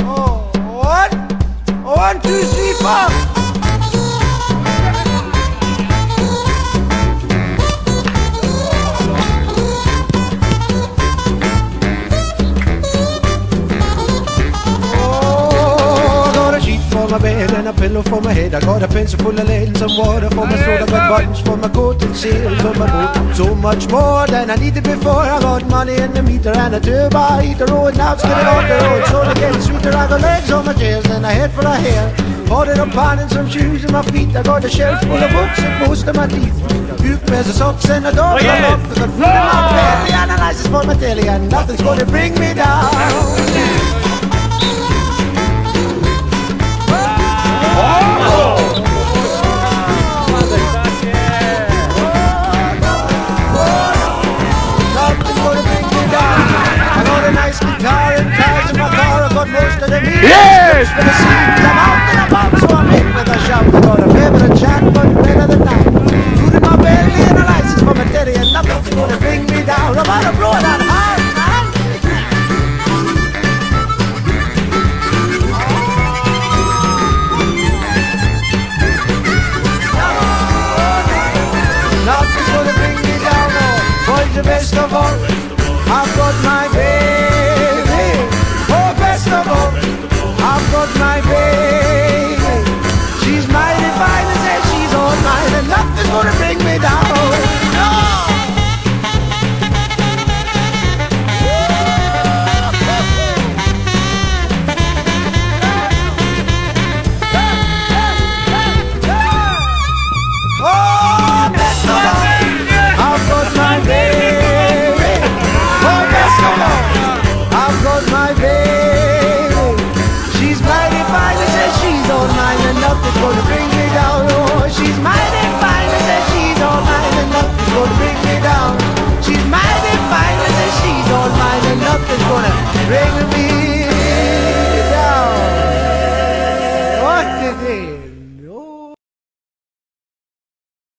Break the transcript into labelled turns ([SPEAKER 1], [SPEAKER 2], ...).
[SPEAKER 1] Oh, one, one, two, three, four. My bed and a pillow for my head. I got a pencil full of lead and some water for my throat. I got buttons for my coat and sails for my boat. So much more than I needed before. I got money in the meter and a turbo heater. Oh, and now it's getting on the road. So to get sweeter, I got legs on my chairs and a head for a hair. Ordered a pan and some shoes in my feet. I got a shelf full of books and most of my teeth. Few pairs of socks and a dog.
[SPEAKER 2] Oh, yes.
[SPEAKER 1] I got food in my bed. The analysis for my telly and nothing's gonna bring me down. gonna bring me down. I'm gonna blow it out But my baby, she's mighty fine. I said she's all mine and
[SPEAKER 2] nothing's
[SPEAKER 1] gonna bring me down. Oh, she's mighty fine. I said she's all mine and nothing's gonna bring me down. She's mighty fine. I said she's all mine and nothing's gonna bring me down.